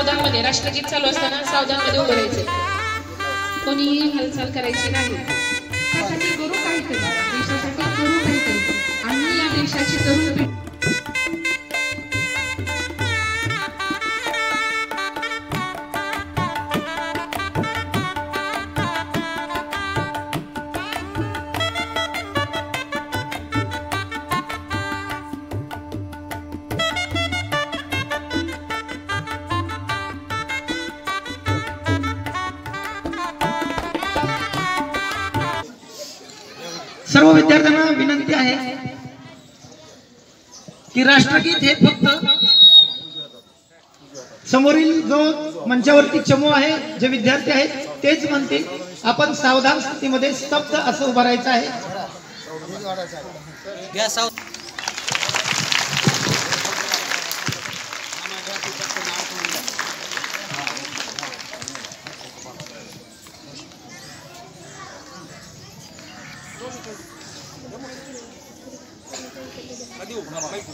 सावधानमध्ये राष्ट्रगीत चालू असताना सावधानमध्ये उभं राहायचं. कोणीही हालचाल करायची नाही. सर्व विद्यार्थ्यांना विनंती आहे की राष्ट्रगीत हे फक्त समोरील जो मंचावरती चमू आहे जे विद्यार्थी आहेत तेच म्हणतील. आपण सावधान स्थितीमध्ये स्तब्ध असं उभारायचं आहे. देऊ माहिती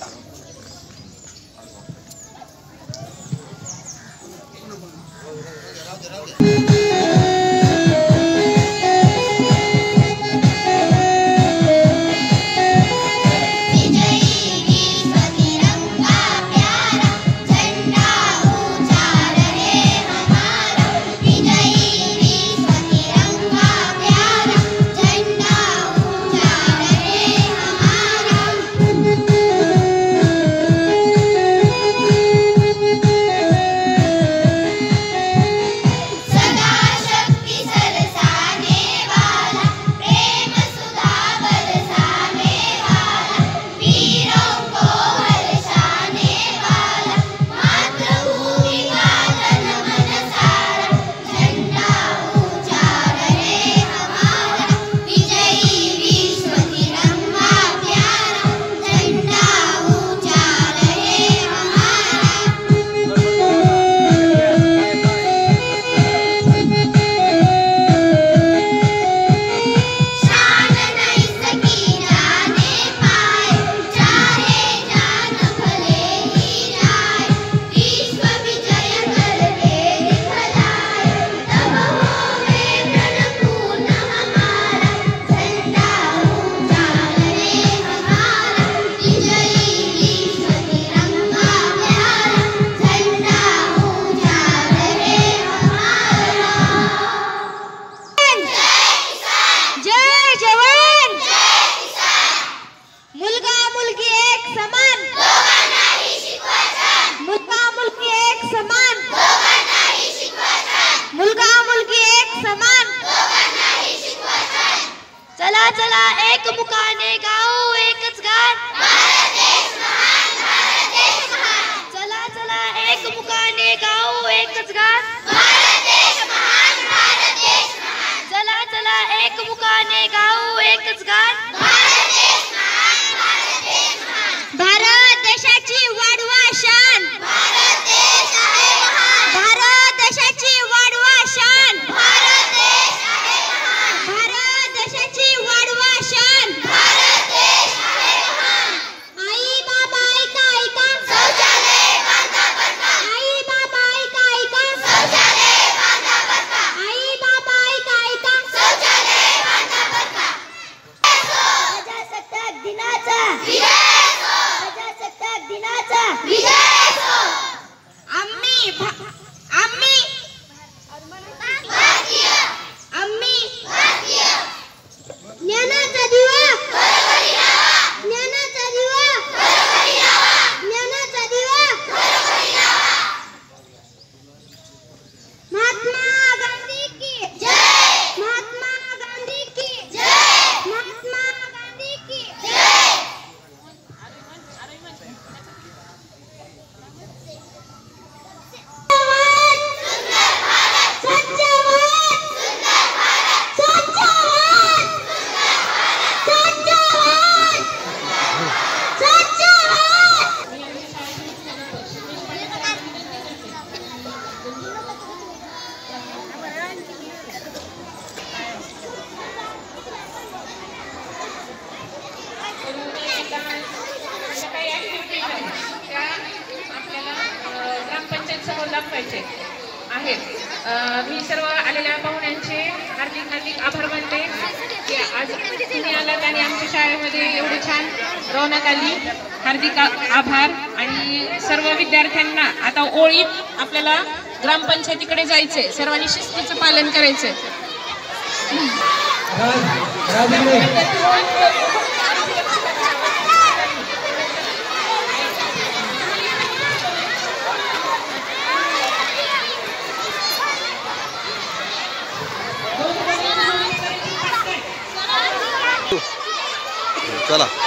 एक मुकाने का 你拿着。दाखवायचे आहेत. मी सर्व आलेल्या पाहुण्यांचे हार्दिक हार्दिक आभार मानते. की आज तुम्ही आलात आणि आमच्या शाळेमध्ये एवढी छान रौनक आली. हार्दिक आ- आभार. आणि सर्व विद्यार्थ्यांना आता ओळीत आपल्याला ग्रामपंचायतीकडे जायचंय. सर्वांनी शिस्तीचं पालन करायचंय चला